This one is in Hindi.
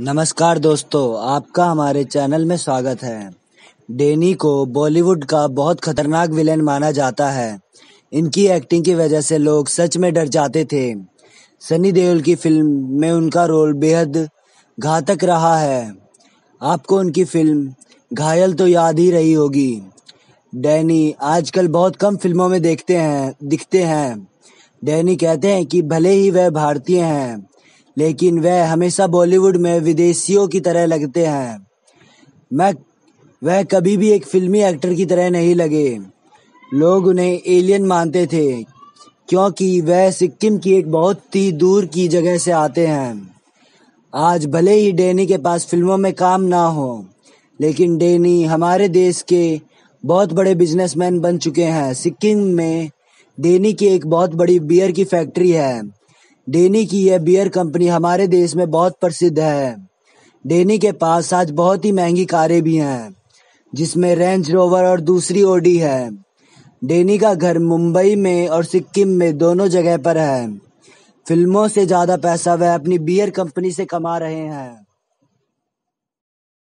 नमस्कार दोस्तों, आपका हमारे चैनल में स्वागत है। डेनी को बॉलीवुड का बहुत खतरनाक विलेन माना जाता है। इनकी एक्टिंग की वजह से लोग सच में डर जाते थे। सनी देओल की फ़िल्म में उनका रोल बेहद घातक रहा है। आपको उनकी फ़िल्म घायल तो याद ही रही होगी। डैनी आजकल बहुत कम फ़िल्मों में देखते हैं, दिखते हैं। डैनी कहते हैं कि भले ही वह भारतीय हैं लेकिन वह हमेशा बॉलीवुड में विदेशियों की तरह लगते हैं। मैं, वह कभी भी एक फिल्मी एक्टर की तरह नहीं लगे। लोग उन्हें एलियन मानते थे, क्योंकि वह सिक्किम की एक बहुत ही दूर की जगह से आते हैं। आज भले ही डेनी के पास फ़िल्मों में काम ना हो, लेकिन डेनी हमारे देश के बहुत बड़े बिजनेसमैन बन चुके हैं। सिक्किम में डेनी की एक बहुत बड़ी बियर की फैक्ट्री है। डेनी की यह बियर कंपनी हमारे देश में बहुत प्रसिद्ध है। डेनी के पास आज बहुत ही महँगी कारें भी हैं, जिसमें रेंज रोवर और दूसरी ओडी है। डेनी का घर मुंबई में और सिक्किम में दोनों जगह पर है। फ़िल्मों से ज़्यादा पैसा वह अपनी बियर कंपनी से कमा रहे हैं।